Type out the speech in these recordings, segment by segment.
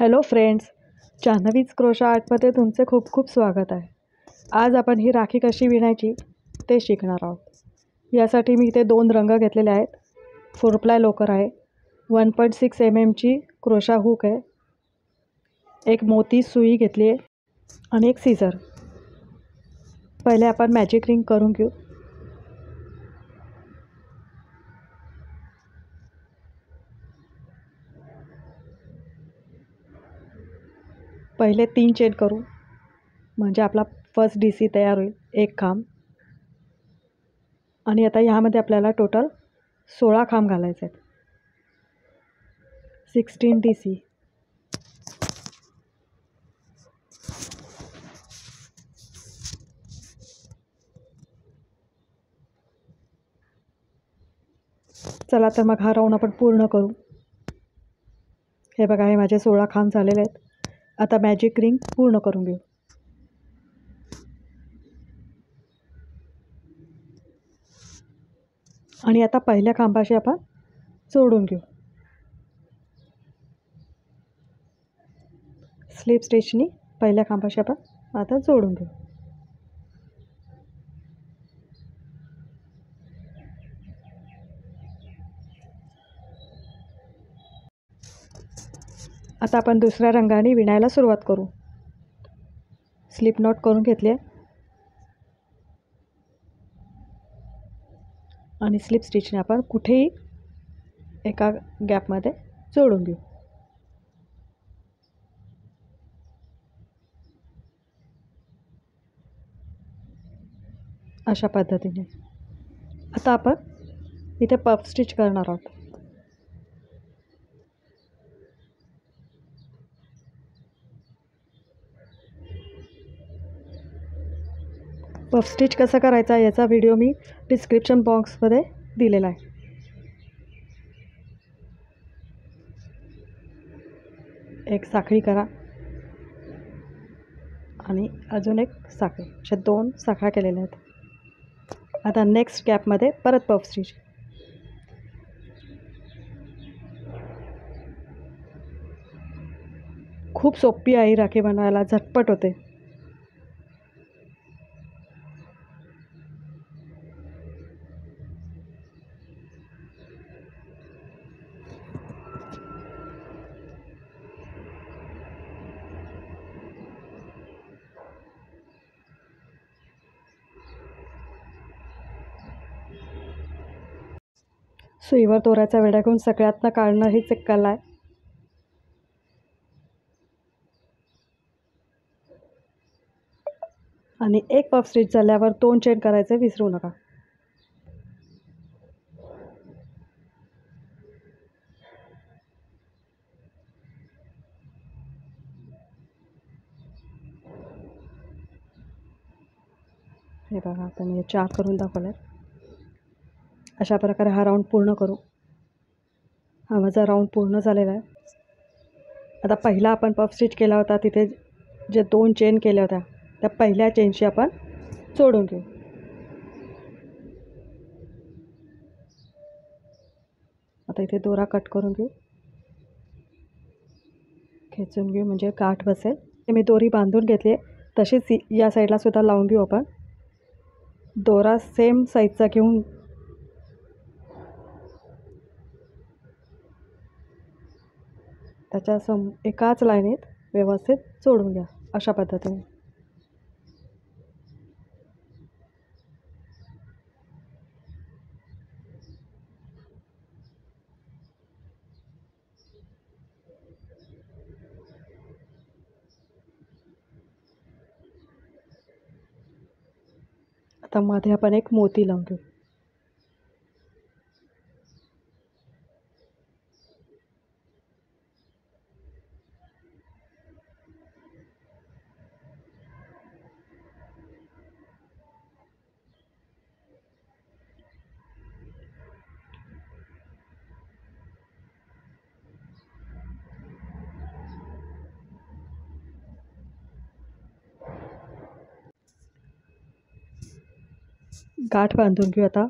Hello friends जान्हवीज crochet आर्टमध्ये तुमचे खूप खूप स्वागत आहे. आज आपण ही राखी कशी विणायची ते शिकणार आहोत. यासाठी मी इथे दोन रंग घेतलेले आहेत. फोर प्लाय लोकर आहे. वन पॉईंट सिक्स एम एमची क्रोशा हुक आहे. एक मोती सुई घेतली आहे. आणि एक सीझर पहिले आपण मॅजिक रिंग करून घेऊ. पहिले तीन चेन करू. म्हणजे आपला फर्स्ट डी सी तयार होईल. एक खांब. आणि आता ह्यामध्ये आपल्याला टोटल सोळा खांब घालायचे आहेत. सिक्स्टीन डी सी चला तर मग हा राऊंड आपण पूर्ण करू. हे बघा हे माझे सोळा खांब झालेले आहेत. आता मॅजिक रिंग पूर्ण करून घेऊ. आणि आता पहिल्या खांबाशी आपण जोडून घेऊ. स्लीप स्टिचनी पहिल्या खांबाशी आपण आता जोडून घेऊ. आता आपण दुसऱ्या रंगाने विणायला सुरुवात करू. स्लिप नॉट करून घेतले. आणि स्लिप स्टिचने आपण कुठेही एका गॅपमध्ये जोडून घेऊ. अशा पद्धतीने. आता आपण इथे पफ स्टिच करणार आहोत. पफ स्टिच कसा करायचा याचा व्हिडिओ मी डिस्क्रिप्शन बॉक्समध्ये दिलेला आहे. एक साखळी करा. आणि अजून एक साखळी. अशा दोन साखळ्या केलेल्या आहेत. आता नेक्स्ट गॅपमध्ये परत पफ स्टिच खूप सोपी आहे राखी बनवायला. झटपट होते. सुईवर दोऱ्याचा वेढा घेऊन सगळ्यातनं काढणं हीच एक कला आहे. आणि एक पफ स्टिच झाल्यावर दोन चेन करायचे विसरू नका. हे बघा आता मी चार करून दाखवलं अशा प्रकारे हा राऊंड पूर्ण करू. हा माझा राऊंड पूर्ण झालेला आहे. आता पहिला आपण पफ स्टिच केला होता तिथे जे दोन चेन केल्या होत्या त्या पहिल्या चेनशी आपण जोडून घेऊ. आता इथे दोरा कट करून घेऊ. खेचून घेऊ म्हणजे गाठ बसेल. ते मी दोरी बांधून घेतली तशीच या साईडला सुद्धा लावून घेऊ आपण. दोरा सेम साईजचा घेऊन त्याच्या सम एकाच लाईनीत व्यवस्थित जोडून घ्या अशा पद्धतीने. आता मध्ये आपण एक मोती लावून घेऊ. गाठ बांधून घेऊ आता.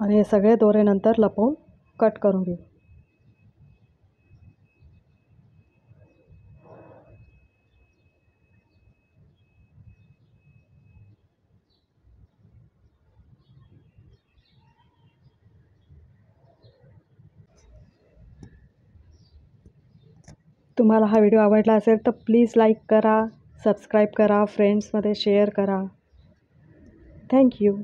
आणि हे सगळे दोरे नंतर लपवून कट करून घेऊ. तुम्हाला हा व्हिडिओ आवडला असेल तर प्लीज लाईक करा सबस्क्राईब करा फ्रेंड्समध्ये शेअर करा. थँक्यू